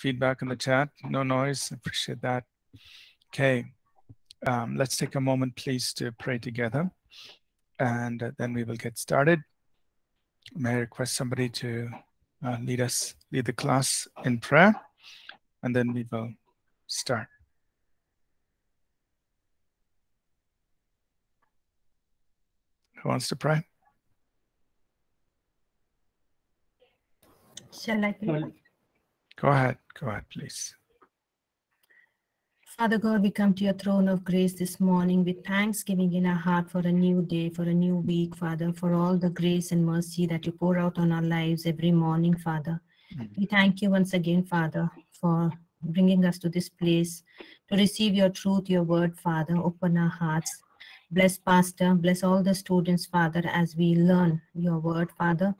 feedback in the chat. No noise. Appreciate that. Okay. Um, let's take a moment, please, to pray together. And uh, then we will get started. May I request somebody to uh, lead us, lead the class in prayer, and then we will start. Who wants to pray? Shall I pray? Go ahead. Go ahead, please. Father God, we come to your throne of grace this morning with thanksgiving in our heart for a new day, for a new week, Father, for all the grace and mercy that you pour out on our lives every morning, Father. We thank you once again, Father, for bringing us to this place to receive your truth, your word, Father. Open our hearts. Bless Pastor, bless all the students, Father, as we learn your word, Father.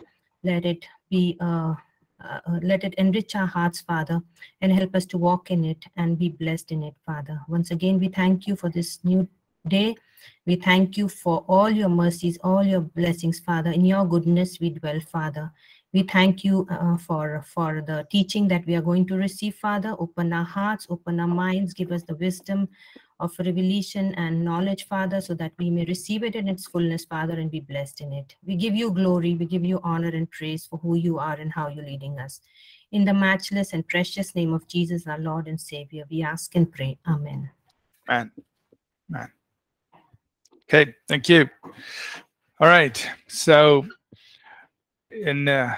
Let it be uh, uh, let it enrich our hearts, Father, and help us to walk in it and be blessed in it, Father. Once again, we thank you for this new day. We thank you for all your mercies, all your blessings, Father. In your goodness, we dwell, Father. We thank you uh, for, for the teaching that we are going to receive, Father. Open our hearts, open our minds, give us the wisdom of revelation and knowledge, Father, so that we may receive it in its fullness, Father, and be blessed in it. We give you glory, we give you honor and praise for who you are and how you're leading us. In the matchless and precious name of Jesus, our Lord and Savior, we ask and pray. Amen. Amen. Man. Okay, thank you. All right. So in uh,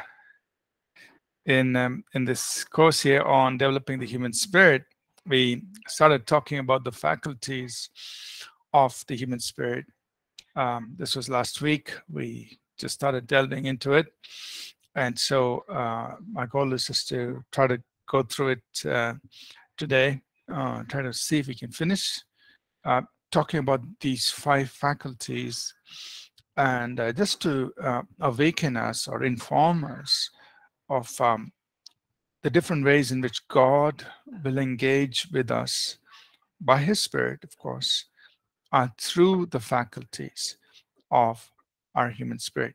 in um, in this course here on developing the human spirit, we started talking about the faculties of the human spirit. Um, this was last week. We just started delving into it. And so uh, my goal is just to try to go through it uh, today, uh, try to see if we can finish uh, talking about these five faculties and uh, just to uh, awaken us or inform us of um, the different ways in which God will engage with us by His Spirit, of course, uh, through the faculties of our human spirit.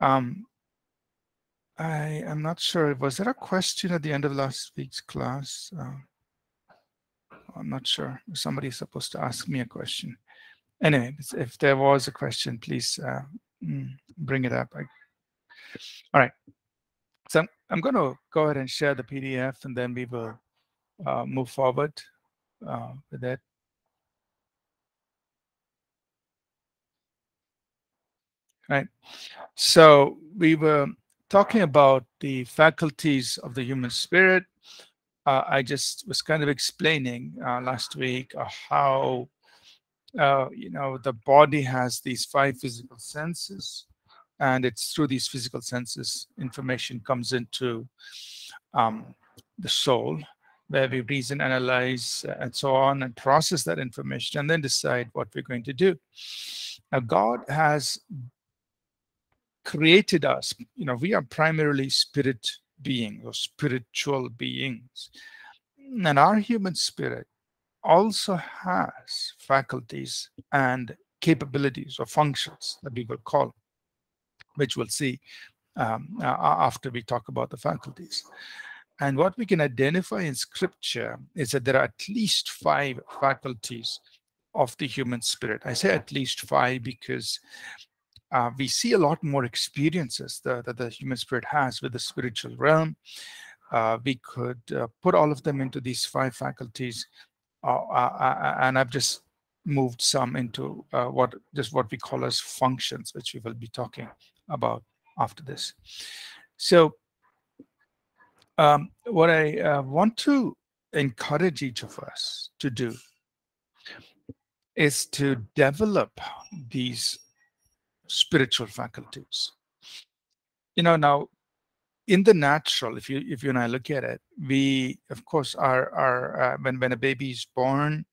Um, I am not sure. Was there a question at the end of last week's class? Uh, I'm not sure. Somebody's supposed to ask me a question. Anyway, if there was a question, please uh, mm, bring it up. I, all right. So I'm, I'm going to go ahead and share the PDF and then we will uh, move forward uh, with that. Right. So we were talking about the faculties of the human spirit. Uh, I just was kind of explaining uh, last week uh, how, uh, you know, the body has these five physical senses and it's through these physical senses information comes into um, the soul where we reason analyze and so on and process that information and then decide what we're going to do. Now god has created us you know we are primarily spirit beings or spiritual beings. And our human spirit also has faculties and capabilities or functions that we will call which we'll see um, after we talk about the faculties. And what we can identify in scripture is that there are at least five faculties of the human spirit. I say at least five because uh, we see a lot more experiences that, that, the human spirit has with the spiritual realm. Uh, we could uh, put all of them into these five faculties, Uh, uh, uh, and I've just moved some into what just what we call as functions, which we will be talking about after this. So um, what I uh, want to encourage each of us to do is to develop these spiritual faculties. You know, now in the natural, if you if you and I look at it, we of course are are uh, when when a baby is born,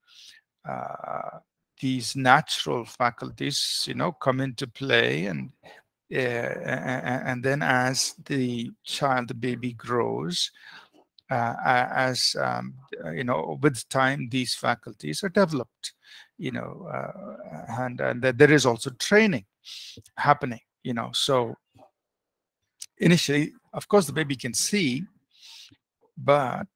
uh, these natural faculties, you know, come into play, and uh, and then as the child, the baby grows, uh, as um, you know, with time, these faculties are developed, you know, uh, and and there is also training happening, you know. So initially, of course, the baby can see, but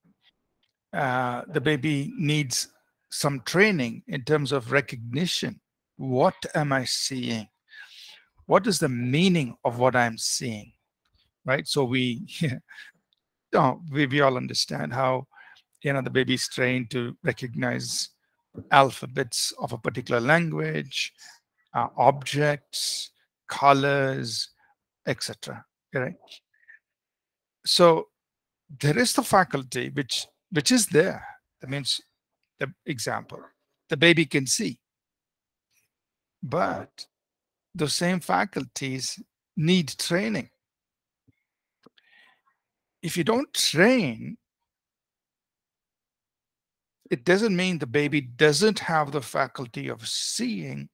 uh, the baby needs some training in terms of recognition. What am I seeing? What is the meaning of what I'm seeing? Right. So we, oh, we, we all understand how, you know, the baby's trained to recognize alphabets of a particular language, uh, objects, colors, etc. Right. So there is the faculty which which is there. That means the example, the baby can see. But the same faculties need training. If you don't train, it doesn't mean the baby doesn't have the faculty of seeing,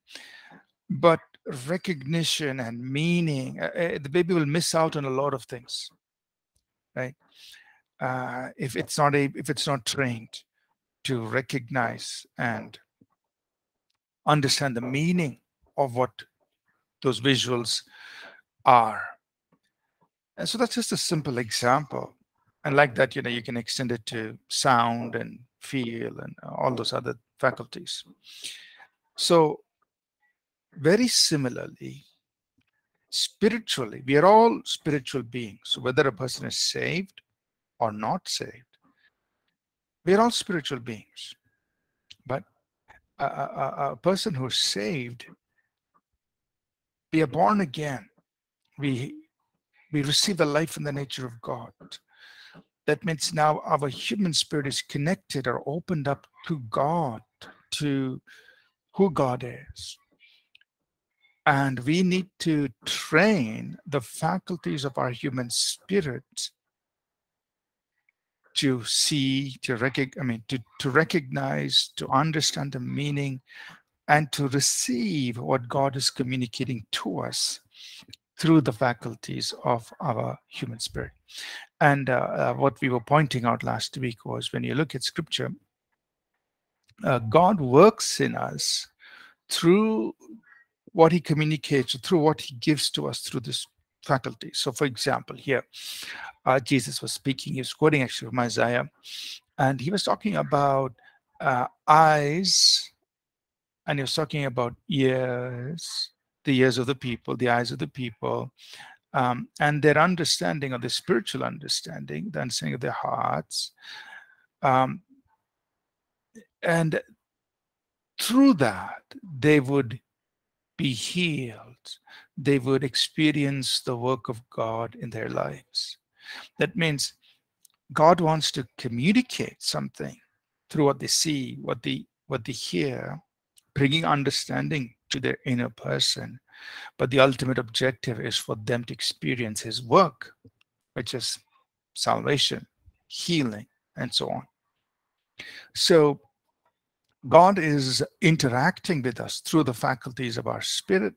but recognition and meaning. Uh, uh, the baby will miss out on a lot of things, right? Uh, if it's not a, if it's not trained to recognize and understand the meaning of what those visuals are. And so that's just a simple example. And like that, you know, you can extend it to sound and feel and all those other faculties. So very similarly, spiritually, we are all spiritual beings. Whether a person is saved or not saved, we are all spiritual beings. But a, a, a person who's saved, we are born again. We we receive the life and the nature of God. That means now our human spirit is connected or opened up to God, to who God is. And we need to train the faculties of our human spirit to see, to recognize, I mean, to, to recognize, to understand the meaning, and to receive what God is communicating to us through the faculties of our human spirit. And uh, uh, what we were pointing out last week was when you look at scripture, uh, God works in us through what he communicates, through what he gives to us through this faculty. So, for example, here, uh, Jesus was speaking, he was quoting actually from Isaiah, and he was talking about uh, eyes, and he was talking about ears, the ears of the people, the eyes of the people, um, and their understanding of the spiritual understanding, the understanding of their hearts. Um, and through that, they would be healed. They would experience the work of God in their lives. That means God wants to communicate something through what they see, what they what they hear, bringing understanding to their inner person. But the ultimate objective is for them to experience his work, which is salvation, healing, and so on. So God is interacting with us through the faculties of our spirit.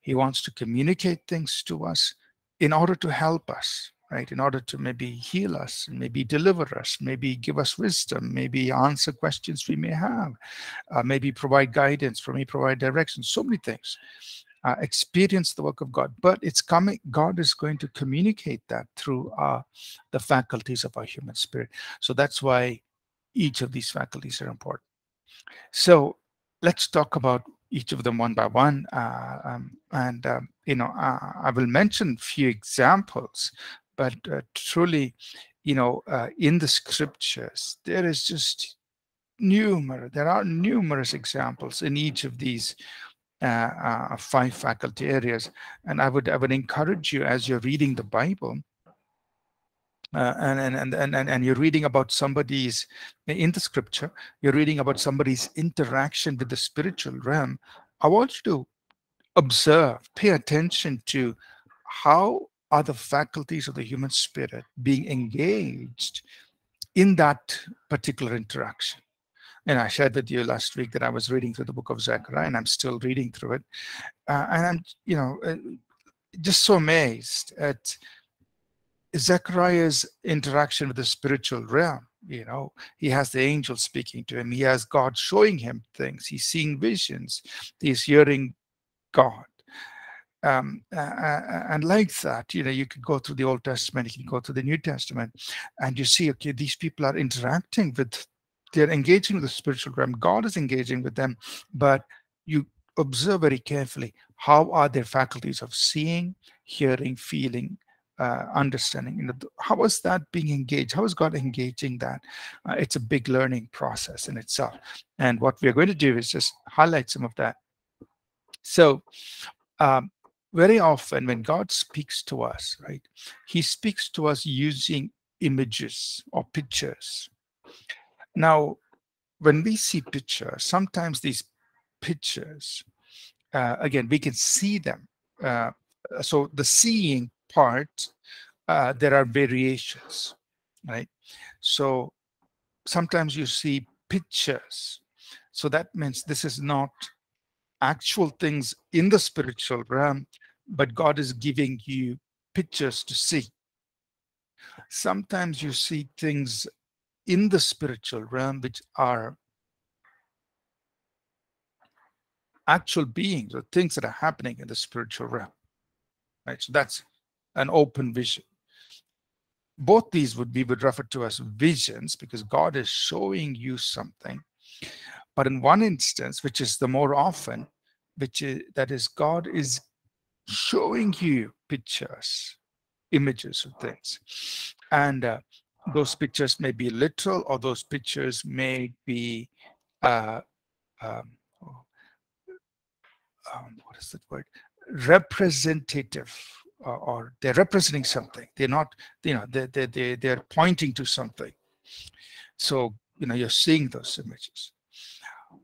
He wants to communicate things to us in order to help us right? In order to maybe heal us, maybe deliver us, maybe give us wisdom, maybe answer questions we may have, uh, maybe provide guidance, for me provide direction, so many things. Uh, experience the work of God, but it's coming. God is going to communicate that through uh, the faculties of our human spirit. So that's why each of these faculties are important. So let's talk about each of them one by one. Uh, um, and, um, you know, uh, I will mention a few examples but uh, truly, you know, uh, in the scriptures, there is just numerous, there are numerous examples in each of these uh, uh, five faculty areas. And I would, I would encourage you as you're reading the Bible, uh, and, and, and, and, and you're reading about somebody's, in the scripture, you're reading about somebody's interaction with the spiritual realm. I want you to observe, pay attention to how are the faculties of the human spirit being engaged in that particular interaction. And I shared with you last week that I was reading through the book of Zechariah, and I'm still reading through it. Uh, and I'm, you know, uh, just so amazed at Zechariah's interaction with the spiritual realm. You know, he has the angel speaking to him, he has God showing him things, he's seeing visions, he's hearing God um, and like that, you know, you could go through the Old Testament, you can go through the New Testament, and you see, okay, these people are interacting with, they're engaging with the spiritual realm. God is engaging with them, but you observe very carefully how are their faculties of seeing, hearing, feeling, uh, understanding. You know, how is that being engaged? How is God engaging that? Uh, it's a big learning process in itself. And what we're going to do is just highlight some of that. So, um, very often when God speaks to us, right, He speaks to us using images or pictures. Now, when we see pictures, sometimes these pictures, uh, again, we can see them. Uh, so the seeing part, uh, there are variations, right? So sometimes you see pictures. So that means this is not actual things in the spiritual realm, but God is giving you pictures to see. Sometimes you see things in the spiritual realm which are actual beings or things that are happening in the spiritual realm. Right. So that's an open vision. Both these would be would refer to as visions because God is showing you something. But in one instance, which is the more often, which is that is God is showing you pictures, images of things. And uh, those pictures may be literal or those pictures may be uh, um, um, what is that word representative or, or, they're representing something. They're not you know they they they they're pointing to something. So you know you're seeing those images.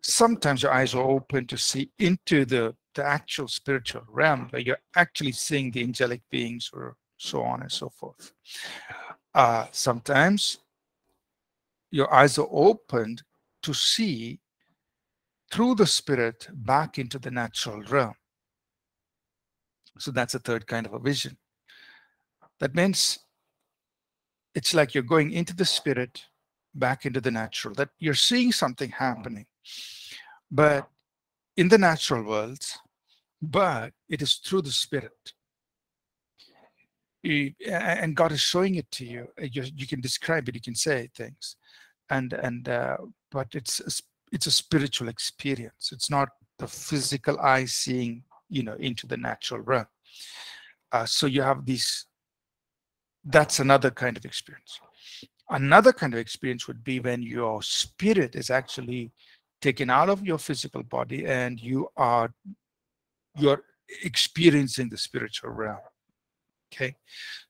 Sometimes your eyes are open to see into the the actual spiritual realm where you're actually seeing the angelic beings or so on and so forth. Uh, sometimes your eyes are opened to see through the spirit back into the natural realm. So that's a third kind of a vision. That means it's like you're going into the spirit back into the natural, that you're seeing something happening, but in the natural world, but it is through the spirit. and God is showing it to you. you. You can describe it, you can say things, and and uh, but it's it's a spiritual experience. It's not the physical eye seeing, you know, into the natural realm. Uh, so you have these. That's another kind of experience. Another kind of experience would be when your spirit is actually taken out of your physical body and you are you're experiencing the spiritual realm. Okay,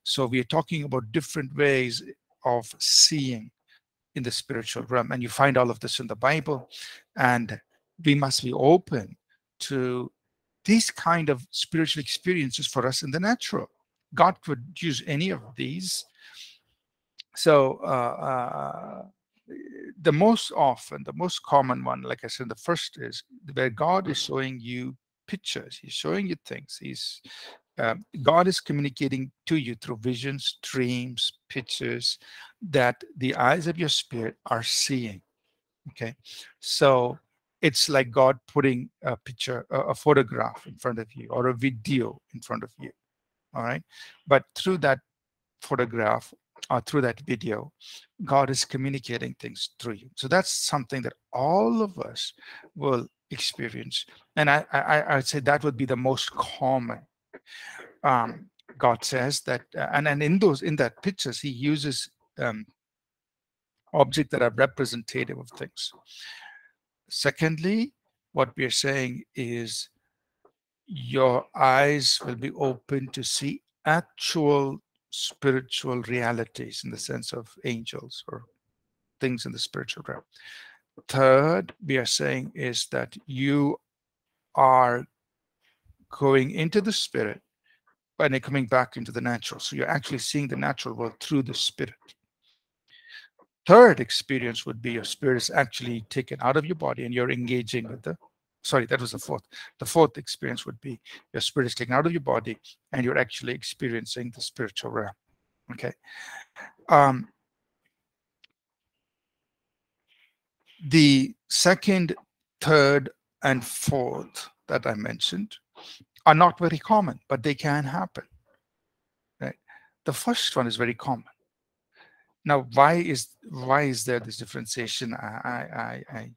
so we are talking about different ways of seeing in the spiritual realm. And you find all of this in the Bible. And we must be open to these kind of spiritual experiences for us in the natural. God could use any of these. So uh, uh, the most often, the most common one, like I said, the first is where God is showing you pictures. He's showing you things. He's um, God is communicating to you through visions, dreams, pictures that the eyes of your spirit are seeing. Okay, so it's like God putting a picture, a, a photograph in front of you or a video in front of you. All right, but through that photograph or through that video, God is communicating things through you. So that's something that all of us will experience, and I I I'd say that would be the most common um, God says that, uh, and, and in those in that pictures, he uses um, objects that are representative of things. Secondly, what we are saying is your eyes will be open to see actual spiritual realities in the sense of angels or things in the spiritual realm. Third, we are saying is that you are going into the spirit and coming back into the natural. So you're actually seeing the natural world through the spirit. Third experience would be your spirit is actually taken out of your body and you're engaging with the sorry, that was the fourth. The fourth experience would be your spirit is taken out of your body and you're actually experiencing the spiritual realm. Okay. Um, the second, third, and fourth that I mentioned are not very common, but they can happen. Right? The first one is very common. Now, why is why is there this differentiation? I I I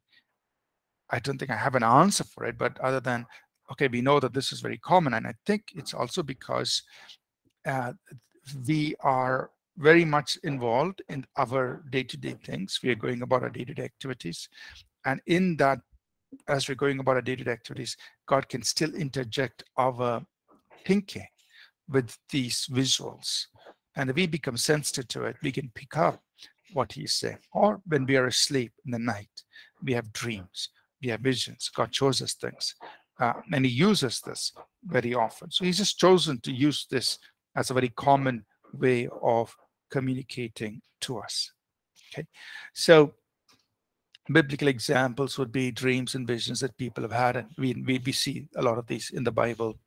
I don't think I have an answer for it, but other than okay, we know that this is very common, and I think it's also because uh, we are very much involved in our day-to-day things. We are going about our day-to-day activities, and in that, as we're going about our day-to-day activities, God can still interject our thinking with these visuals, and we become sensitive to it, we can pick up what He's saying. Or when we are asleep in the night, we have dreams, we have visions. God shows us things, uh, and He uses this very often. So He's just chosen to use this as a very common way of communicating to us. Okay, so biblical examples would be dreams and visions that people have had, and we we, we see a lot of these in the Bible,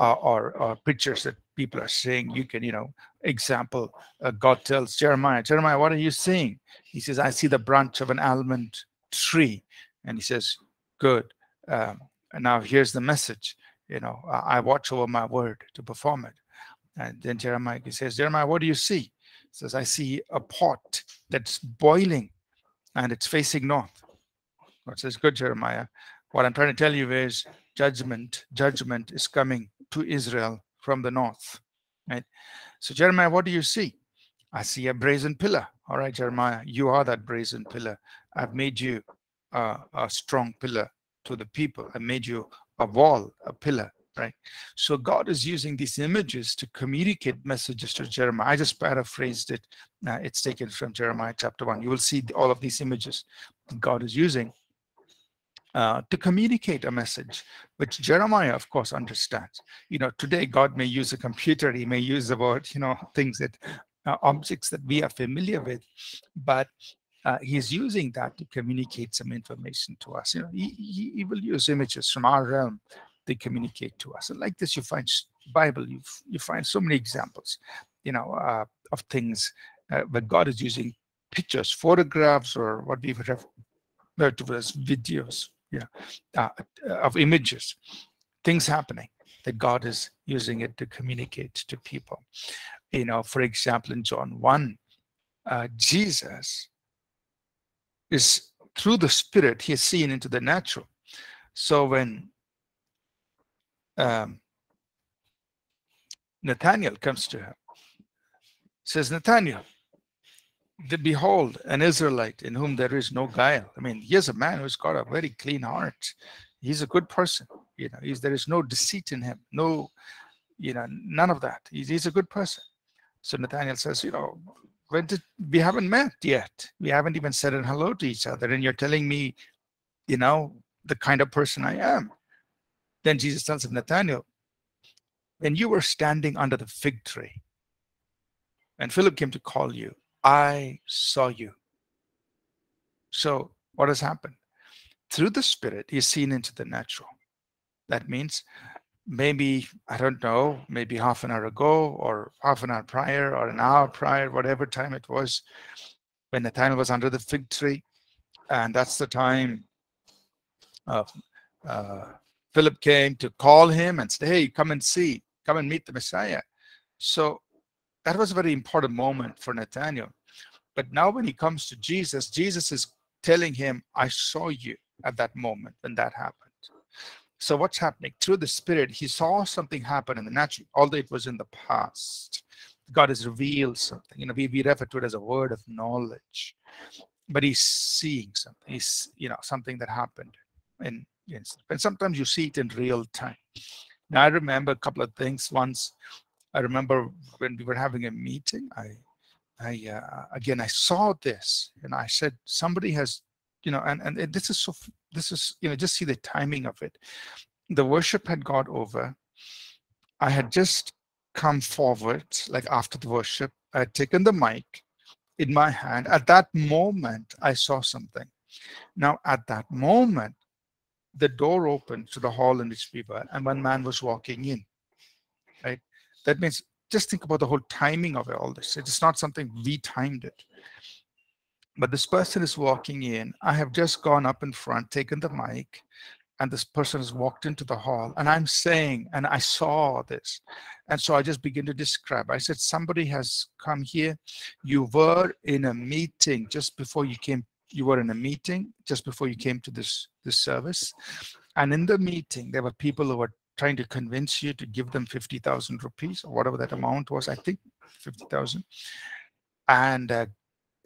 uh, or, or pictures that people are saying. You can, you know, example, uh, God tells Jeremiah, Jeremiah, what are you seeing? He says, I see the branch of an almond tree, and he says, good. Um, and now here's the message. You know, I watch over my word to perform it. And then Jeremiah he says, Jeremiah, what do you see? He says, I see a pot that's boiling and it's facing north. God says, Good, Jeremiah. What I'm trying to tell you is judgment, judgment is coming to Israel from the north. Right? So, Jeremiah, what do you see? I see a brazen pillar. All right, Jeremiah, you are that brazen pillar. I've made you uh, a strong pillar to the people. I made you a wall, a pillar right? So God is using these images to communicate messages to Jeremiah. I just paraphrased it. Uh, it's taken from Jeremiah chapter one. You will see all of these images God is using uh, to communicate a message, which Jeremiah, of course, understands. You know, today God may use a computer, he may use the word, you know, things that uh, objects that we are familiar with, but uh, he's using that to communicate some information to us. You know, he, he, he will use images from our realm they communicate to us. And like this, you find Bible, you you find so many examples, you know, uh, of things uh, where God is using pictures, photographs, or what we referred to as videos, yeah, uh, of images, things happening that God is using it to communicate to people. You know, for example, in John 1, uh, Jesus is through the Spirit, he is seen into the natural. So when um, Nathaniel comes to him, says, Nathaniel, behold, an Israelite in whom there is no guile. I mean, here's a man who's got a very clean heart. He's a good person. You know, there is no deceit in him, no, you know, none of that. He's, he's a good person. So Nathaniel says, you know, when did we haven't met yet? We haven't even said hello to each other, and you're telling me, you know, the kind of person I am. Then Jesus tells him, Nathaniel, when you were standing under the fig tree, and Philip came to call you, I saw you. So, what has happened? Through the Spirit, he's seen into the natural. That means maybe, I don't know, maybe half an hour ago, or half an hour prior, or an hour prior, whatever time it was, when Nathaniel was under the fig tree. And that's the time of uh, Philip came to call him and say, Hey, come and see, come and meet the Messiah. So that was a very important moment for Nathaniel. But now, when he comes to Jesus, Jesus is telling him, I saw you at that moment when that happened. So, what's happening? Through the Spirit, he saw something happen in the natural, although it was in the past. God has revealed something. You know, we, we refer to it as a word of knowledge. But he's seeing something. He's, you know, something that happened Yes, and sometimes you see it in real time. Now I remember a couple of things. Once, I remember when we were having a meeting. I, I uh, again I saw this, and I said somebody has, you know, and and this is so. This is you know just see the timing of it. The worship had got over. I had just come forward, like after the worship. I had taken the mic in my hand. At that moment, I saw something. Now, at that moment, the door opened to the hall in which we were, and one man was walking in. That means just think about the whole timing of all this. It is not something we timed it. But this person is walking in. I have just gone up in front, taken the mic, and this person has walked into the hall and i'm saying and i saw this and so i just begin to describe i said somebody has come here you were in a meeting just before you came you were in a meeting just before you came to this this service and in the meeting there were people who were trying to convince you to give them 50,000 rupees or whatever that amount was i think 50,000 and uh,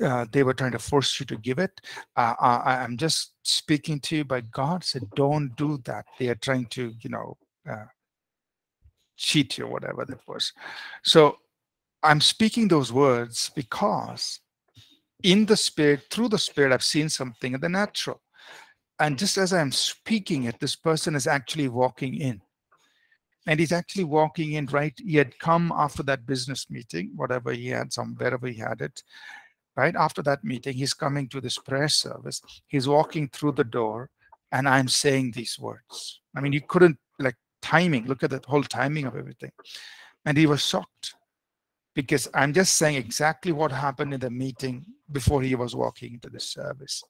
uh, they were trying to force you to give it. Uh, I, am just speaking to you by God. Said, don't do that. They are trying to, you know, uh, cheat you, whatever that was. So I'm speaking those words because in the spirit, through the spirit, I've seen something in the natural. And just as I'm speaking it, this person is actually walking in. And he's actually walking in right. He had come after that business meeting, whatever he had, some wherever he had it right? After that meeting he's coming to this prayer service. He's walking through the door and i'm saying these words. I mean you couldn't like timing look at the whole timing of everything. And he was shocked because i'm just saying exactly what happened in the meeting before he was walking into the service.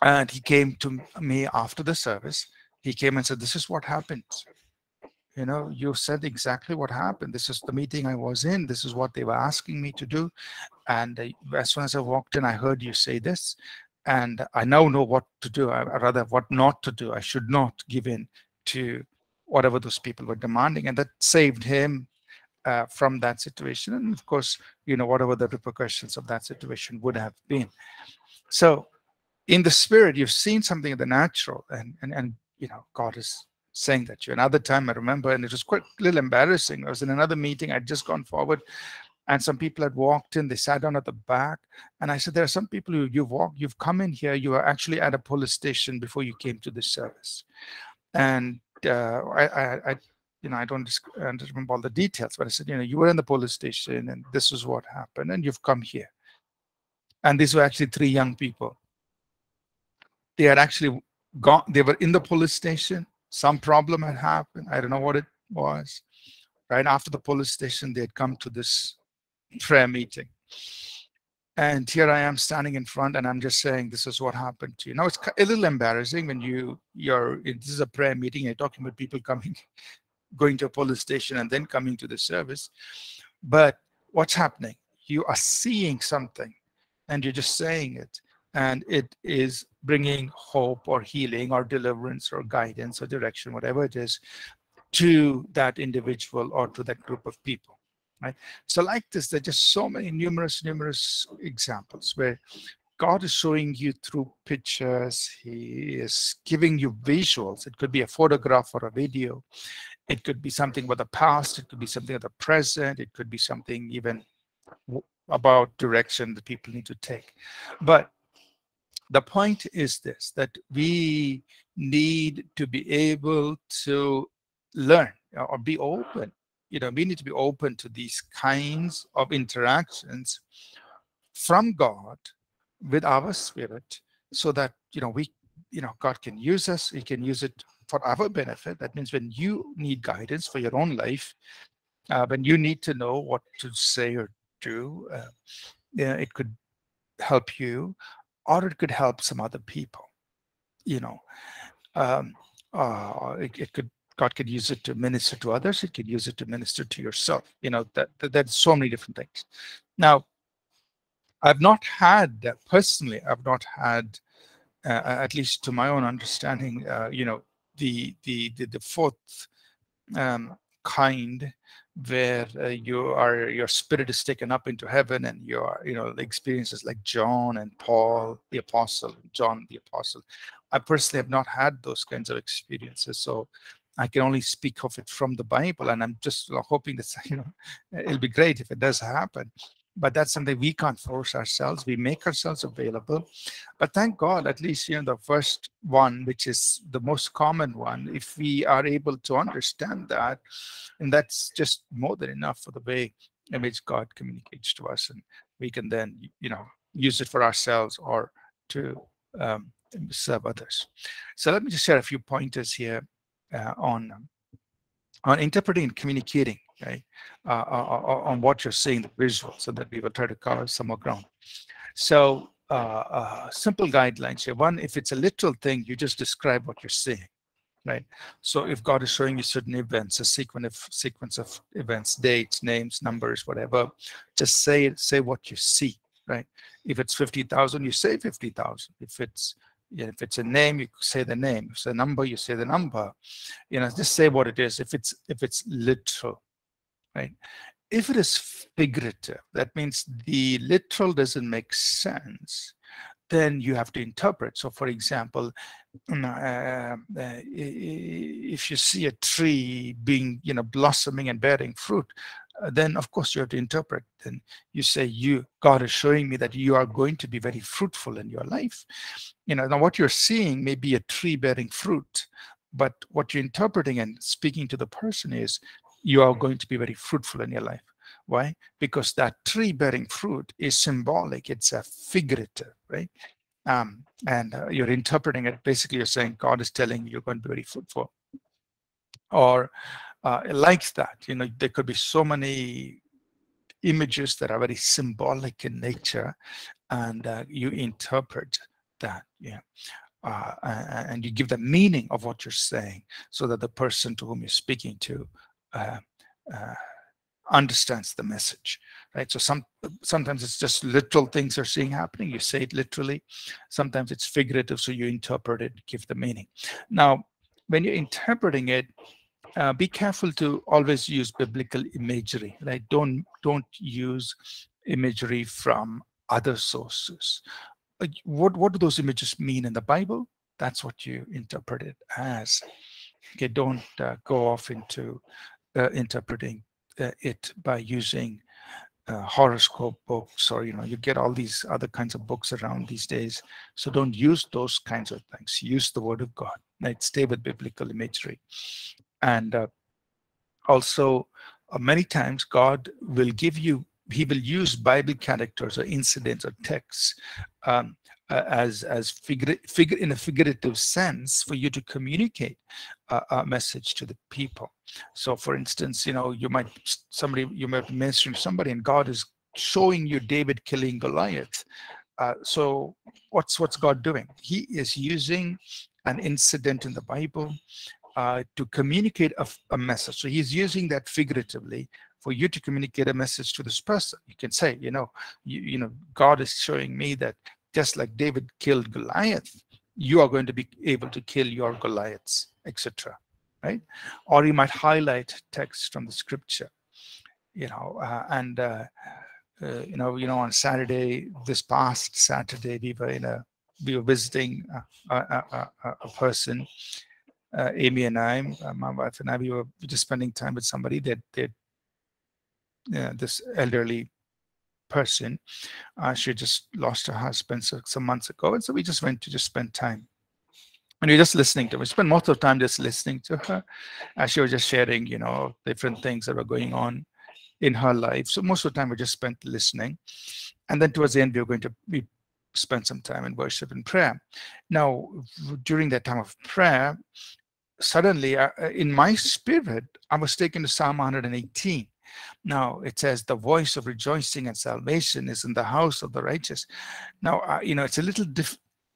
And he came to me after the service. He came and said this is what happened you know you said exactly what happened. This is the meeting i was in. This is what they were asking me to do. And as soon as i walked in i heard you say this. And i now know what to do. I, rather what not to do. I should not give in to whatever those people were demanding. And that saved him uh, from that situation. And of course you know whatever the repercussions of that situation would have been. So in the spirit you've seen something in the natural. And and, and you know god is saying that to you. Another time I remember, and it was quite a little embarrassing. I was in another meeting, I'd just gone forward, and some people had walked in, they sat down at the back. And I said, There are some people who you've walked, you've come in here, you were actually at a police station before you came to this service. And uh, I, I, I you know, I don't, I don't remember all the details, but I said, you know, you were in the police station and this is what happened, and you've come here. And these were actually three young people. They had actually gone, they were in the police station some problem had happened. I don't know what it was. Right after the police station, they had come to this prayer meeting. And here I am standing in front, and I'm just saying, "This is what happened to you." Now it's a little embarrassing when you you're this is a prayer meeting. You're talking about people coming, going to a police station, and then coming to the service. But what's happening? You are seeing something, and you're just saying it, and it is bringing hope or healing or deliverance or guidance or direction, whatever it is, to that individual or to that group of people. Right? So, like this, there are just so many numerous, numerous examples where God is showing you through pictures, He is giving you visuals. It could be a photograph or a video, it could be something about the past, it could be something of the present, it could be something even about direction that people need to take. But the point is this that we need to be able to learn or be open. You know we need to be open to these kinds of interactions from god with our spirit so that you know we you know god can use us he can use it for our benefit. That means when you need guidance for your own life uh, when you need to know what to say or do uh, yeah, it could help you or it could help some other people you know um, uh, it, it, could god could use it to minister to others it could use it to minister to yourself you know that, that there's so many different things. Now i've not had personally i've not had uh, at least to my own understanding uh, you know the the the, the fourth um, kind where uh, you are your spirit is taken up into heaven and your you know the experiences like john and paul the apostle john the apostle. I personally have not had those kinds of experiences so i can only speak of it from the bible and i'm just hoping that you know it'll be great if it does happen but that's something we can't force ourselves. We make ourselves available. But thank god at least you know the first one which is the most common one if we are able to understand that and that's just more than enough for the way in which god communicates to us and we can then you know use it for ourselves or to um, serve others. So let me just share a few pointers here uh, on on interpreting and communicating okay, uh, uh, uh, on what you're seeing, the visual, so that we will try to cover some more ground. So uh, uh, simple guidelines here. One, if it's a literal thing, you just describe what you're seeing, right? So if God is showing you certain events, a sequence of sequence of events, dates, names, numbers, whatever, just say say what you see, right? If it's fifty thousand, you say fifty thousand. If it's if it's a name, you say the name. If it's a number, you say the number. You know, just say what it is. If it's if it's literal, right? If it is figurative, that means the literal doesn't make sense. Then you have to interpret. So, for example, uh, uh, if you see a tree being, you know, blossoming and bearing fruit, uh, then of course you have to interpret. Then you say, "You God is showing me that you are going to be very fruitful in your life." You know, now what you're seeing may be a tree bearing fruit, but what you're interpreting and speaking to the person is, you are going to be very fruitful in your life. Why? Because that tree bearing fruit is symbolic. It's a figurative, right? Um, and uh, you're interpreting it. Basically, you're saying God is telling you you're going to be very fruitful. Or uh, likes that. You know, there could be so many images that are very symbolic in nature, and uh, you interpret that. Yeah. Uh, and you give the meaning of what you're saying so that the person to whom you're speaking to understands the message right? So some sometimes it's just literal things are seeing happening. You say it literally. Sometimes it's figurative so you interpret it give the meaning. Now when you're interpreting it uh, be careful to always use biblical imagery right? Don't don't use imagery from other sources. Uh, what what do those images mean in the bible? That's what you interpret it as. Okay don't uh, go off into uh, interpreting uh, it by using uh, horoscope books or you know you get all these other kinds of books around these days. So don't use those kinds of things. Use the word of god. Right stay with biblical imagery. And uh, also uh, many times god will give you he will use bible characters or incidents or texts um, uh, as as figure, figure in a figurative sense for you to communicate a message to the people. So for instance you know you might somebody you might be mentioning somebody and god is showing you david killing goliath. Uh, so what's what's god doing? He is using an incident in the bible uh, to communicate a, a message. So he's using that figuratively for you to communicate a message to this person. You can say you know you, you know god is showing me that just like David killed Goliath, you are going to be able to kill your Goliaths, etc. Right? Or you might highlight text from the scripture, you know, uh, and uh, uh, you know, you know, on Saturday, this past Saturday, we were in a we were visiting a, a, a, a person, uh, Amy and I, uh, my wife and I, we were just spending time with somebody that that this elderly person. Uh, she just lost her husband some months ago, and so we just went to just spend time. And were just listening to her. We spent most of the time just listening to her. as she was just sharing, you know, different things that were going on in her life. So most of the time we just spent listening. And then towards the end, we were going to we spend some time in worship and prayer. Now, during that time of prayer, suddenly uh, in my spirit, I was taken to Psalm 118. Now it says the voice of rejoicing and salvation is in the house of the righteous. Now, uh, you know, it's a little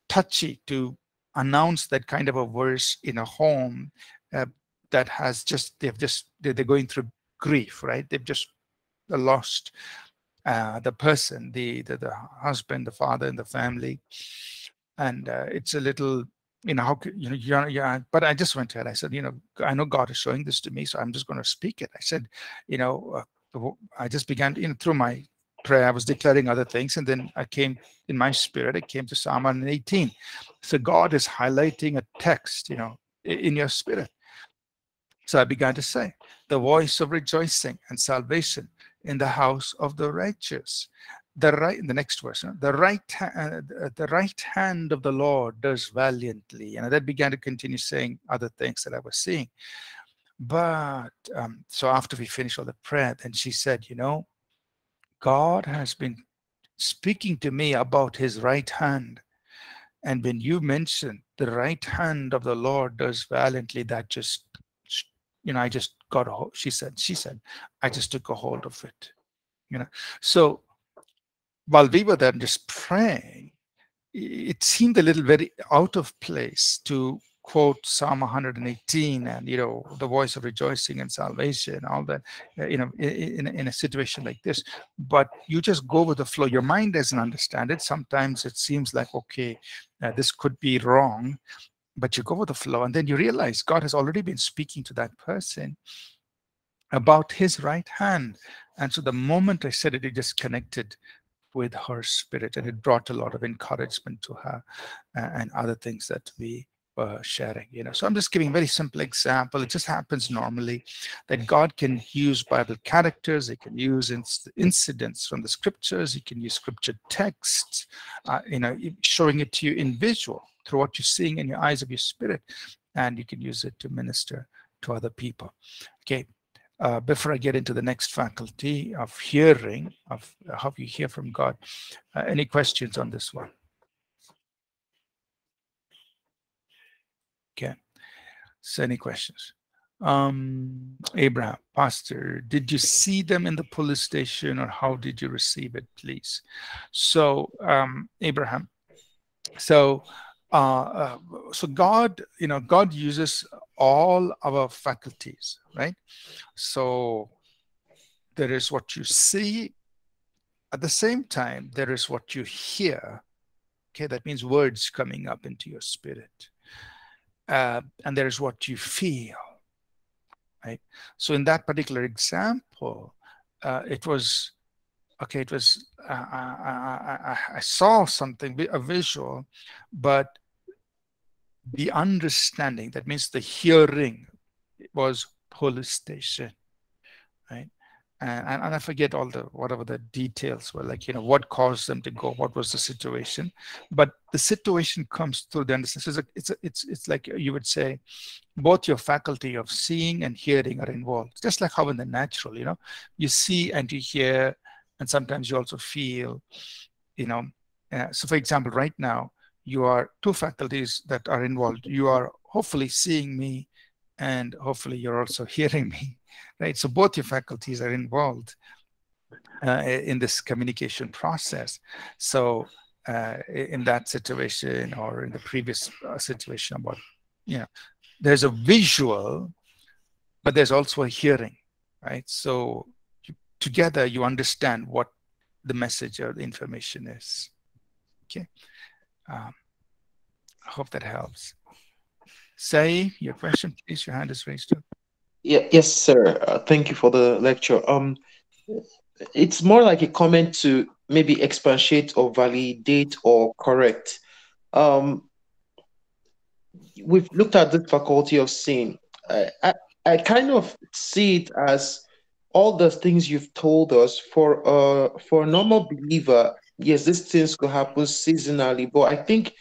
touchy to announce that kind of a verse in a home uh, that has just, they've just, they're, going through grief, right? They've just lost uh, the person, the, the, the husband, the father, and the family. And uh, it's a little you know, how you know, yeah, yeah, but I just went ahead. I said, you know, I know God is showing this to me, so I'm just going to speak it. I said, you know, uh, I just began, you know, through my prayer, I was declaring other things, and then I came in my spirit, it came to Psalm 118. So God is highlighting a text, you know, in your spirit. So I began to say, the voice of rejoicing and salvation in the house of the righteous the right in the next verse the right uh, the right hand of the lord does valiantly and that began to continue saying other things that i was seeing but um, so after we finished all the prayer then she said you know god has been speaking to me about his right hand. And when you mentioned the right hand of the lord does valiantly that just you know i just got a hold she said she said i just took a hold of it you know. So while we were there just praying, it seemed a little very out of place to quote Psalm 118 and you know the voice of rejoicing and salvation, all that, uh, you know, in, in a situation like this. But you just go with the flow. Your mind doesn't understand it. Sometimes it seems like okay, uh, this could be wrong, but you go with the flow, and then you realize God has already been speaking to that person about His right hand. And so the moment I said it, it just connected with her spirit and it brought a lot of encouragement to her uh, and other things that we uh, sharing you know? So i'm just giving a very simple example. It just happens normally that god can use bible characters he can use inc incidents from the scriptures he can use scripture texts uh, you know showing it to you in visual through what you're seeing in your eyes of your spirit and you can use it to minister to other people. Okay uh, before I get into the next faculty of hearing, of how you hear from God, uh, any questions on this one? Okay. So any questions? Um, Abraham, Pastor, did you see them in the police station or how did you receive it, please? So, um, Abraham, so, uh, uh, so God, you know, God uses all our faculties, right? So there is what you see. At the same time, there is what you hear. Okay, that means words coming up into your spirit uh, and there's what you feel right? So in that particular example uh, it was okay it was uh, I, I, I, saw something a visual but the understanding that means the hearing was police station. right and, and I forget all the whatever the details were like you know what caused them to go what was the situation. But the situation comes through the understanding. It's a, it's it's like you would say both your faculty of seeing and hearing are involved just like how in the natural you know. You see and you hear and sometimes you also feel you know. Uh, so for example right now you are two faculties that are involved. You are hopefully seeing me and hopefully you're also hearing me right? So both your faculties are involved uh, in this communication process. So uh, in that situation or in the previous uh, situation about, you know, there's a visual, but there's also a hearing, right? So you, together you understand what the message or the information is. Okay. Um, I hope that helps. Say your question, please. Your hand is raised up. Yeah, yes, sir. Uh, thank you for the lecture. Um, it's more like a comment to maybe expatiate or validate or correct. Um, we've looked at the faculty of seeing. I, I, I kind of see it as all the things you've told us for uh for a normal believer. Yes, these things could happen seasonally, but I think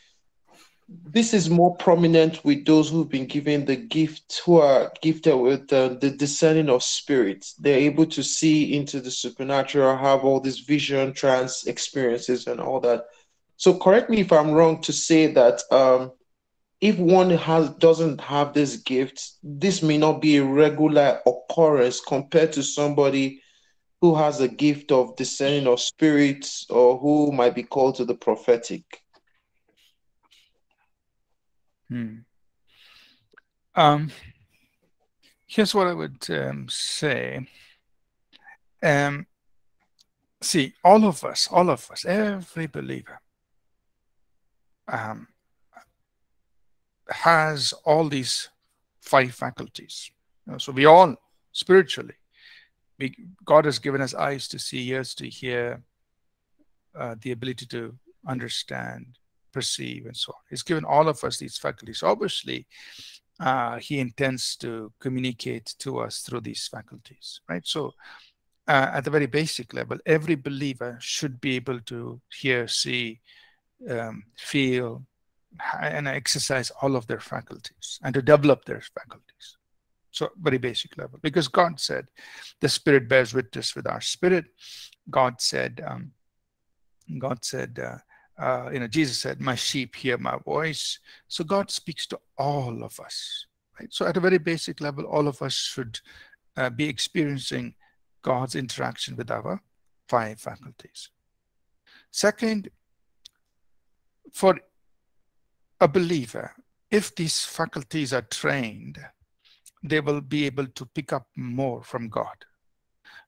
this is more prominent with those who've been given the gift, who are gifted with uh, the discerning of spirits. They're able to see into the supernatural, have all these vision, trance experiences, and all that. So, correct me if I'm wrong to say that um, if one has doesn't have this gift, this may not be a regular occurrence compared to somebody who has a gift of discerning of spirits or who might be called to the prophetic. Hmm. Um, here's what I would um, say. Um, see, all of us, all of us, every believer um, has all these five faculties. So we all spiritually, we, God has given us eyes to see, ears to hear, uh, the ability to understand, perceive, and so on. He's given all of us these faculties. Obviously, uh, he intends to communicate to us through these faculties, right? So, uh, at the very basic level, every believer should be able to hear, see, um, feel, and exercise all of their faculties and to develop their faculties. So, very basic level, because God said, the Spirit bears witness with our spirit. God said, um, God said, uh, uh, you know, Jesus said, My sheep hear my voice. So God speaks to all of us. Right? So, at a very basic level, all of us should uh, be experiencing God's interaction with our five faculties. Second, for a believer, if these faculties are trained, they will be able to pick up more from God.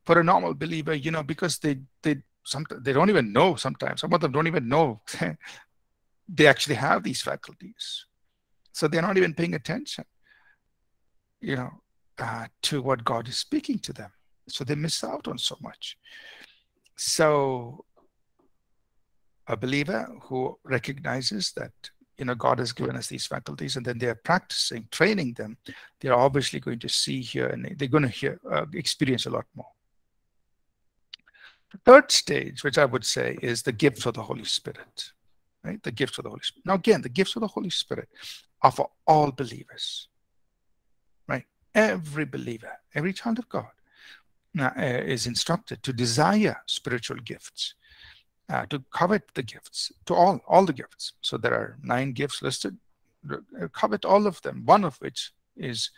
For a normal believer, you know, because they they sometimes they don't even know sometimes. Some of them don't even know they actually have these faculties. So they're not even paying attention, you know, uh, to what God is speaking to them. So they miss out on so much. So a believer who recognizes that you know God has given us these faculties, and then they're practicing, training them, they're obviously going to see here, and they're going to hear, uh, experience a lot more. Third stage, which I would say, is the gifts of the Holy Spirit. Right, the gifts of the Holy Spirit. Now, again, the gifts of the Holy Spirit are for all believers. Right, every believer, every child of God, uh, is instructed to desire spiritual gifts uh, to covet the gifts, to all, all the gifts. So there are nine gifts listed. Covet all of them, one of which is,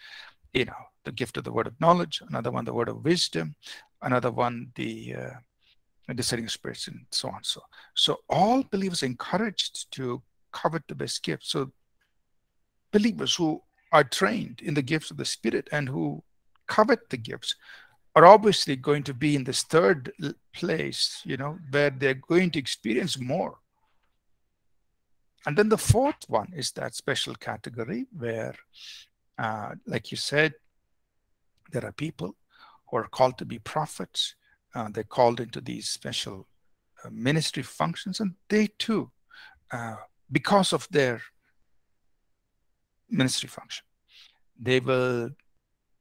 you know, the gift of the word of knowledge, another one, the word of wisdom, another one, the uh, discerning spirits, and so on. So, so all believers are encouraged to covet the best gifts. So believers who are trained in the gifts of the Spirit and who covet the gifts are obviously going to be in this third place, you know, where they're going to experience more. And then the fourth one is that special category where, uh, like you said, there are people who are called to be prophets. Uh, they're called into these special uh, ministry functions, and they too, uh, because of their ministry function, they will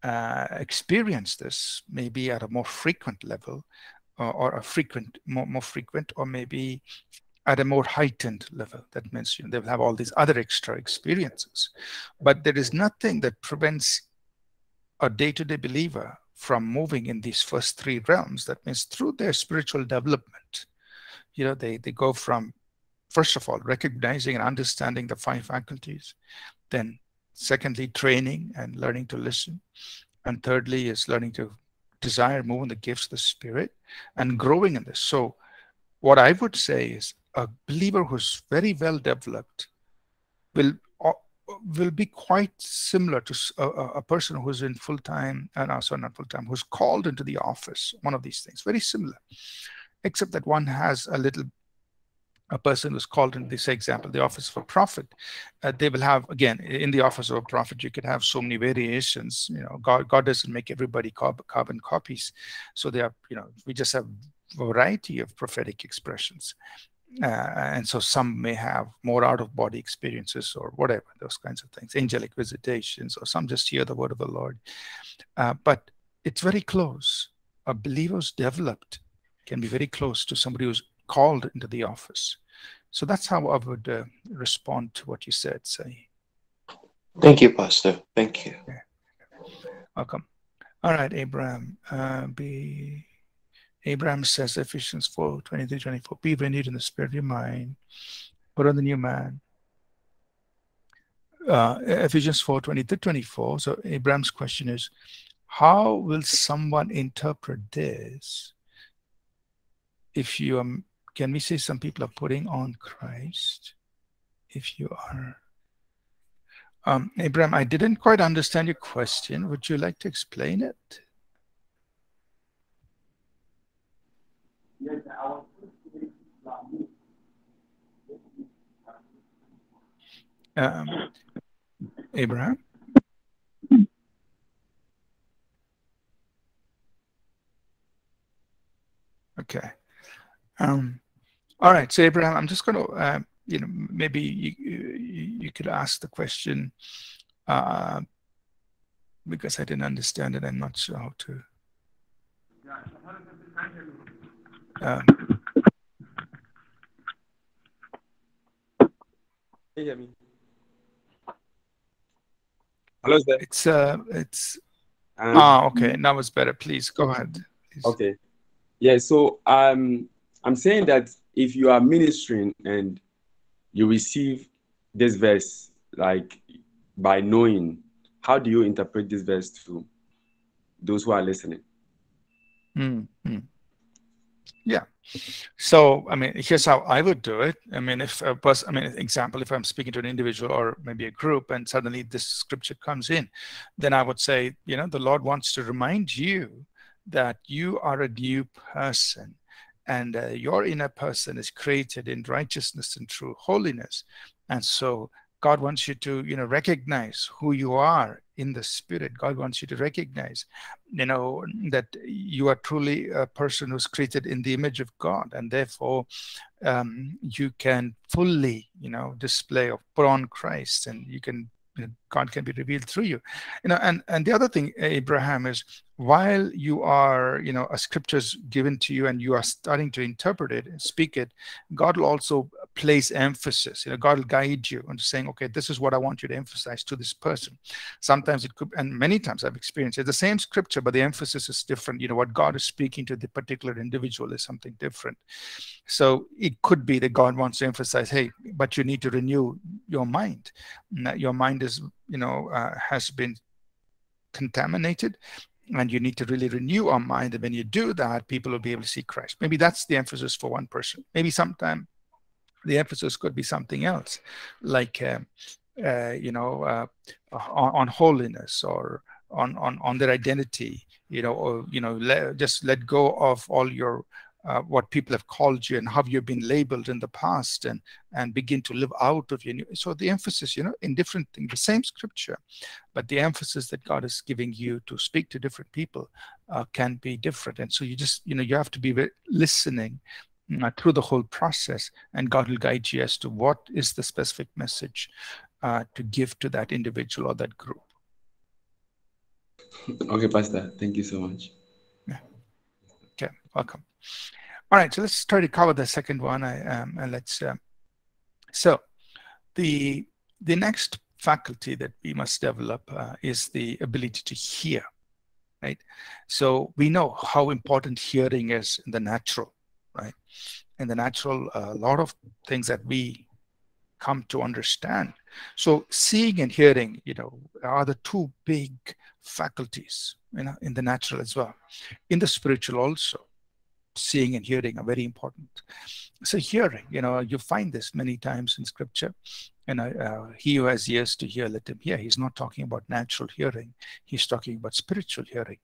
uh, experience this maybe at a more frequent level or, a frequent more, more frequent or maybe at a more heightened level. That means you know, they will have all these other extra experiences. But there is nothing that prevents a day-to-day believer from moving in these first three realms that means through their spiritual development you know they they go from first of all recognizing and understanding the five faculties then Secondly, training and learning to listen. And thirdly is learning to desire, move in the gifts of the Spirit and growing in this. So what I would say is a believer who's very well developed will will be quite similar to a, a person who's in full time and uh, also not full time who's called into the office one of these things very similar except that one has a little a person who's called in this example, the office of a prophet, uh, they will have, again, in the office of a prophet, you could have so many variations. You know, God, God doesn't make everybody carbon copies. So they are, you know, we just have variety of prophetic expressions. Uh, and so some may have more out of body experiences or whatever, those kinds of things, angelic visitations, or some just hear the word of the Lord. Uh, but it's very close. A believer believer's developed can be very close to somebody who's called into the office. So that's how I would uh, respond to what you said, Say. Thank you, Pastor. Thank you. Yeah. Welcome. All right, Abraham. Uh, be Abraham says Ephesians 4 23 24. Be renewed in the spirit of your mind. Put on the new man. Uh, Ephesians 4 23 24. So Abraham's question is how will someone interpret this if you are can we say some people are putting on Christ? If you are. Um, Abraham, I didn't quite understand your question. Would you like to explain it? Um, Abraham? Okay. Um, all right, so Abraham, I'm just going to, uh, you know, maybe you, you, you could ask the question uh, because I didn't understand it. I'm not sure how to. Um? Hello, sir. It's uh, it's um, ah okay. Now it's better. Please go ahead. Please. Okay. Yeah. So um, I'm saying that if you are ministering and you receive this verse, like by knowing, how do you interpret this verse to those who are listening? Mm-hmm. Yeah, So, I mean, here's how I would do it. I mean, if a person, I mean, example, if I'm speaking to an individual or maybe a group and suddenly this scripture comes in, then I would say, you know, the Lord wants to remind you that you are a new person and uh, your inner person is created in righteousness and true holiness. And so God wants you to, you know, recognize who you are in the spirit. God wants you to recognize, you know, that you are truly a person who's created in the image of God, and therefore um, you can fully, you know, display or put on Christ, and you can you know, God can be revealed through you. You know, and and the other thing, Abraham, is while you are, you know, a scriptures given to you and you are starting to interpret it and speak it, God will also place emphasis. You know, God will guide you into saying, okay, this is what I want you to emphasize to this person. Sometimes it could, and many times I've experienced it, the same scripture, but the emphasis is different. You know, what God is speaking to the particular individual is something different. So it could be that God wants to emphasize, hey, but you need to renew your mind. Your mind is, you know, uh, has been contaminated and you need to really renew our mind and when you do that people will be able to see christ. Maybe that's the emphasis for one person. Maybe sometime the emphasis could be something else like uh, uh, you know uh, on, on, holiness or on, on on their identity you know or you know let, just let go of all your uh, what people have called you and how you've been labeled in the past and and begin to live out of your new so the emphasis you know in different things the same scripture but the emphasis that god is giving you to speak to different people uh, can be different. And so you just you know you have to be listening uh, through the whole process and god will guide you as to what is the specific message uh, to give to that individual or that group. Okay pastor. Thank you so much. Yeah. Okay. Welcome all right, so let's try to cover the second one. I, um, and let's. Uh, so, the the next faculty that we must develop uh, is the ability to hear, right? So we know how important hearing is in the natural, right? In the natural, a lot of things that we come to understand. So seeing and hearing, you know, are the two big faculties, you know, in the natural as well. In the spiritual also, seeing and hearing are very important. So hearing, you know, you find this many times in scripture. And uh, he who has ears to hear, let him hear. He's not talking about natural hearing. He's talking about spiritual hearing.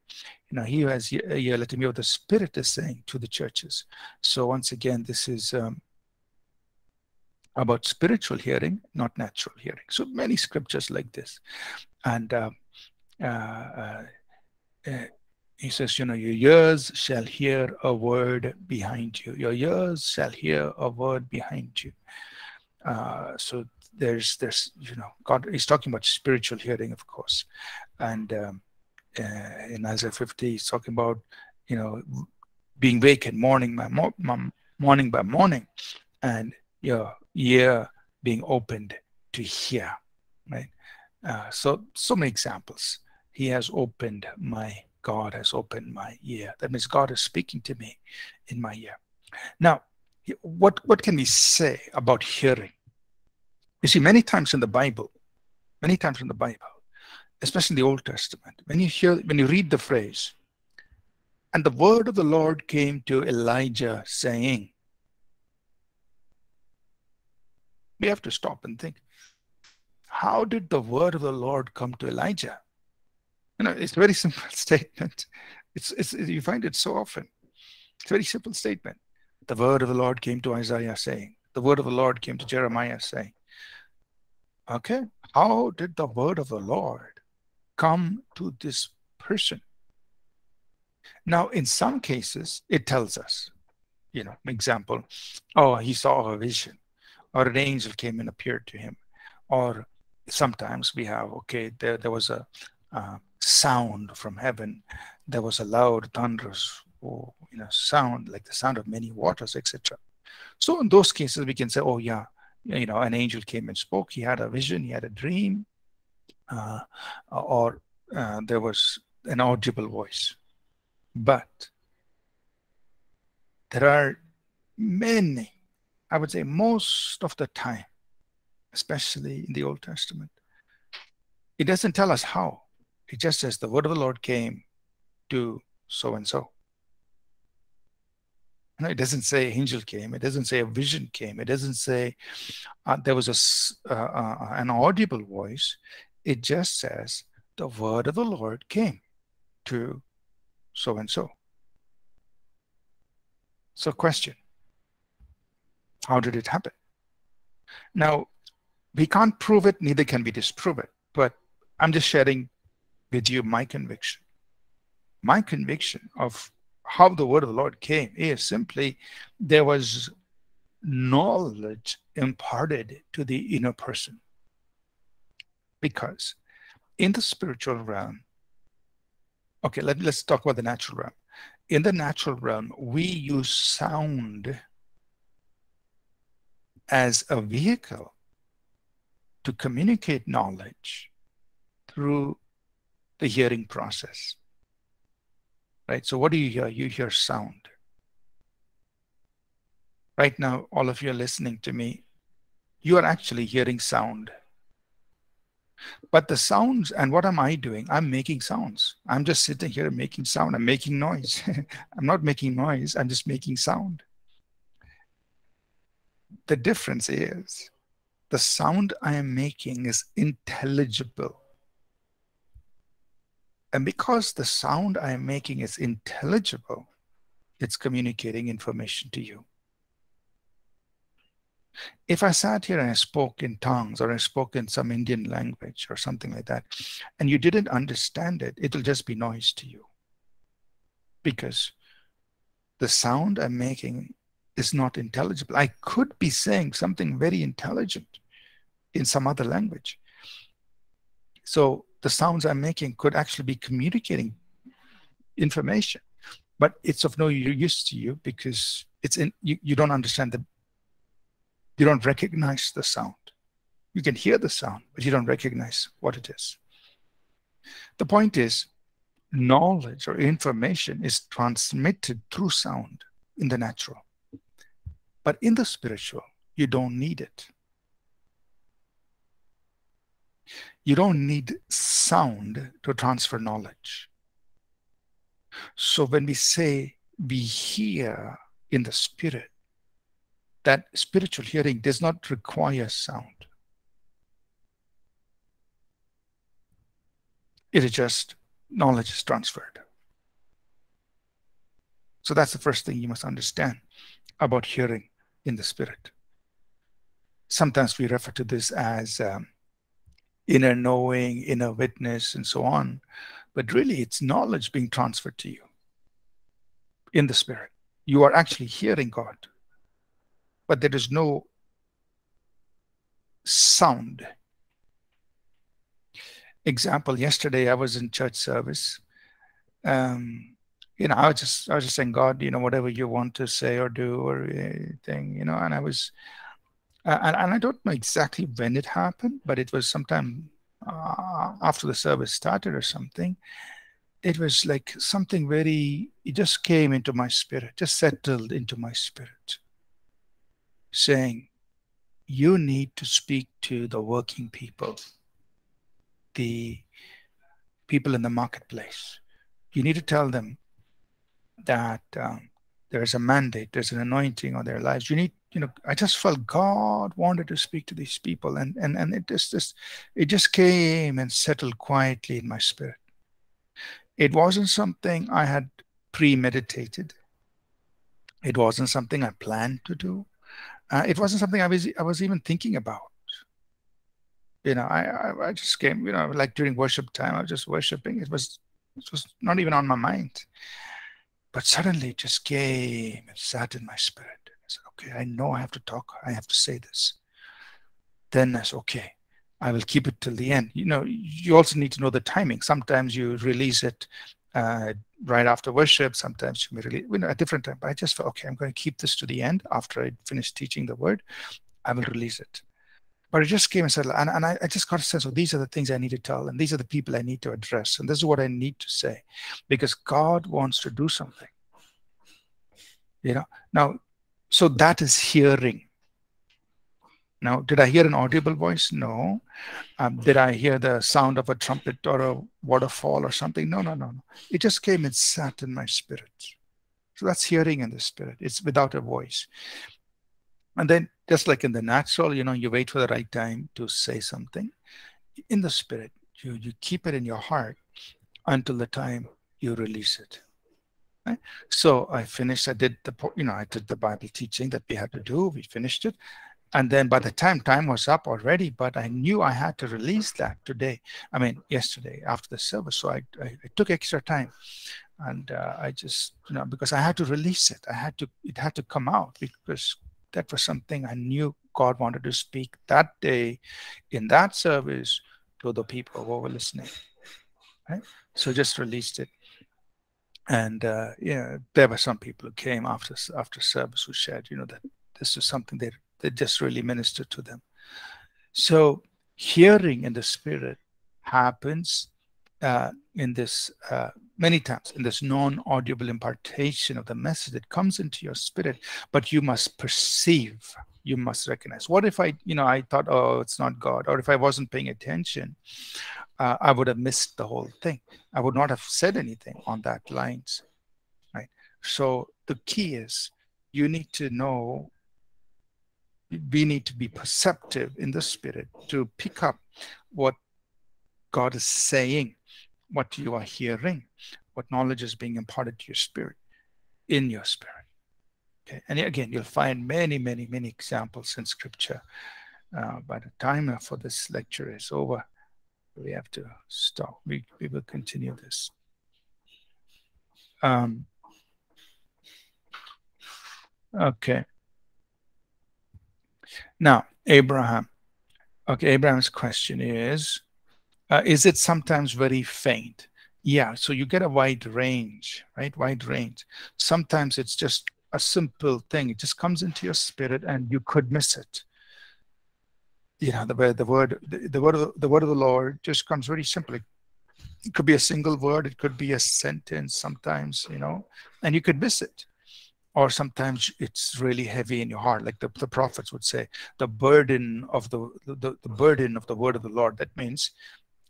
You know, he who has ear, let him hear what the Spirit is saying to the churches. So once again, this is um, about spiritual hearing, not natural hearing. So many scriptures like this. And uh, uh, uh, uh he says, you know, your ears shall hear a word behind you. Your ears shall hear a word behind you. Uh, so there's, there's, you know, God is talking about spiritual hearing, of course. And um, uh, in Isaiah 50, he's talking about, you know, being wakened morning by mo morning by morning, and your ear being opened to hear, right? Uh, so, so many examples. He has opened my God has opened my ear. That means God is speaking to me in my ear. Now, what, what can we say about hearing? You see, many times in the Bible, many times in the Bible, especially the Old Testament, when you hear, when you read the phrase, and the word of the Lord came to Elijah saying, we have to stop and think, how did the word of the Lord come to Elijah? You know, it's a very simple statement. It's, it's, you find it so often. It's a very simple statement. The word of the Lord came to Isaiah saying, the word of the Lord came to Jeremiah saying, okay, how did the word of the Lord come to this person? Now, in some cases, it tells us, you know, example, oh, he saw a vision, or an angel came and appeared to him, or sometimes we have, okay, there, there was a, uh, sound from heaven. There was a loud, thunderous oh, you know, sound, like the sound of many waters, etc. So in those cases, we can say, oh yeah, you know, an angel came and spoke. He had a vision. He had a dream, uh, or uh, there was an audible voice. But there are many, I would say most of the time, especially in the Old Testament, it doesn't tell us how. It just says the word of the Lord came to so and so. it doesn't say angel came. It doesn't say a vision came. It doesn't say uh, there was a, uh, uh, an audible voice. It just says the word of the Lord came to so and so. So, question How did it happen? Now, we can't prove it, neither can we disprove it, but I'm just sharing with you my conviction. My conviction of how the word of the Lord came is simply there was knowledge imparted to the inner person. Because in the spiritual realm, okay, let, let's talk about the natural realm. In the natural realm, we use sound as a vehicle to communicate knowledge through the hearing process right? So what do you hear? You hear sound. Right now, all of you are listening to me. You are actually hearing sound. But the sounds, and what am I doing? I'm making sounds. I'm just sitting here making sound. I'm making noise. I'm not making noise. I'm just making sound. The difference is the sound I am making is intelligible. And because the sound I am making is intelligible, it's communicating information to you. If I sat here and I spoke in tongues or I spoke in some Indian language or something like that, and you didn't understand it, it'll just be noise to you. Because the sound I'm making is not intelligible. I could be saying something very intelligent in some other language. So the sounds I'm making could actually be communicating information, but it's of no use to you because it's in you, you don't understand the you don't recognize the sound. You can hear the sound, but you don't recognize what it is. The point is, knowledge or information is transmitted through sound in the natural. But in the spiritual, you don't need it. You don't need sound to transfer knowledge. So when we say we hear in the spirit, that spiritual hearing does not require sound. It is just knowledge is transferred. So that's the first thing you must understand about hearing in the spirit. Sometimes we refer to this as um, inner knowing, inner witness, and so on. But really, it's knowledge being transferred to you in the spirit. You are actually hearing God, but there is no sound. Example, yesterday I was in church service. Um, you know, I was just I was just saying, God, you know, whatever you want to say or do or anything, you know, and I was uh, and, and, I don't know exactly when it happened, but it was sometime uh, after the service started or something. It was like something very, it just came into my spirit, just settled into my spirit, saying, You need to speak to the working people, the people in the marketplace. You need to tell them that um, there's a mandate, there's an anointing on their lives. You need you know, I just felt God wanted to speak to these people, and and and it just just it just came and settled quietly in my spirit. It wasn't something I had premeditated. It wasn't something I planned to do. Uh, it wasn't something I was I was even thinking about. You know, I, I I just came. You know, like during worship time, I was just worshiping. It was it was not even on my mind, but suddenly it just came and sat in my spirit said, okay, I know I have to talk. I have to say this. Then I said, okay, I will keep it till the end. You know, you also need to know the timing. Sometimes you release it uh, right after worship. Sometimes you may release, you know, at different time. But I just felt, okay, I'm going to keep this to the end. After I finish teaching the word, I will release it. But it just came and said, and, and I, I just got a sense of these are the things I need to tell, and these are the people I need to address, and this is what I need to say, because God wants to do something. You know, now so that is hearing. Now, did I hear an audible voice? No. Um, did I hear the sound of a trumpet or a waterfall or something? No, no, no, no. It just came and sat in my spirit. So that's hearing in the spirit. It's without a voice. And then, just like in the natural, you know, you wait for the right time to say something. In the spirit, you, you keep it in your heart until the time you release it. Right? So I finished, I did the, you know, I did the Bible teaching that we had to do. We finished it. And then by the time time was up already, but I knew I had to release that today. I mean, yesterday after the service. So I, I, I took extra time and uh, I just, you know, because I had to release it. I had to, it had to come out because that was something I knew God wanted to speak that day in that service to the people who were listening. Right? So just released it. And uh, yeah, there were some people who came after after service who shared, you know, that this is something that that just really ministered to them. So hearing in the spirit happens uh, in this uh, many times in this non-audible impartation of the message that comes into your spirit, but you must perceive, you must recognize. What if I, you know, I thought, oh, it's not God, or if I wasn't paying attention, uh, I would have missed the whole thing. I would not have said anything on that lines, right? So the key is you need to know we need to be perceptive in the spirit to pick up what God is saying, what you are hearing, what knowledge is being imparted to your spirit, in your spirit. Okay, and again, you'll find many, many, many examples in Scripture. Uh, by the time for this lecture is over, we have to stop. We, we will continue this. Um, okay. Now, Abraham. Okay, Abraham's question is uh, Is it sometimes very faint? Yeah, so you get a wide range, right? Wide range. Sometimes it's just a simple thing. It just comes into your spirit and you could miss it. You know, the, the word, the, the word, of the, the word of the Lord just comes very simply. It could be a single word. It could be a sentence sometimes, you know, and you could miss it or sometimes it's really heavy in your heart like the, the prophets would say the burden of the, the the burden of the word of the lord that means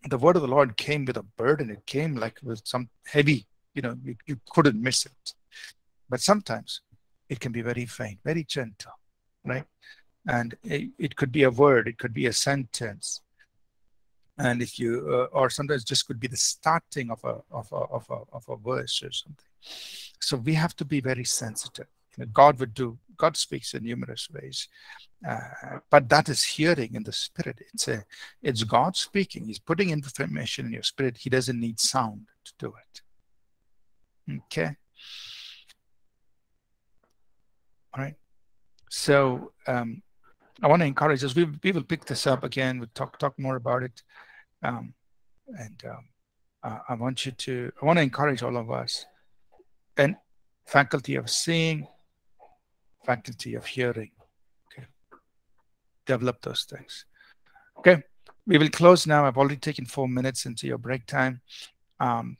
the word of the lord came with a burden it came like with some heavy you know you, you couldn't miss it but sometimes it can be very faint very gentle right and it, it could be a word it could be a sentence and if you uh, or sometimes just could be the starting of a of a of a, of a verse or something so we have to be very sensitive. God would do, God speaks in numerous ways. Uh, but that is hearing in the spirit. It's a, it's God speaking. He's putting information in your spirit. He doesn't need sound to do it. Okay. All right. So um, I want to encourage us. We, we will pick this up again. We'll talk talk more about it. Um, and um, uh, I want you to. I want to encourage all of us and faculty of seeing, faculty of hearing. Okay. Develop those things. Okay. We will close now. I've already taken four minutes into your break time. Um,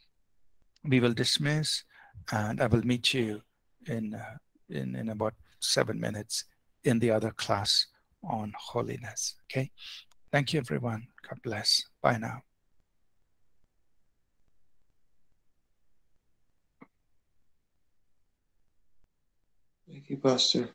we will dismiss and I will meet you in, uh, in, in about seven minutes in the other class on holiness. Okay. Thank you, everyone. God bless. Bye now. Thank you, Pastor.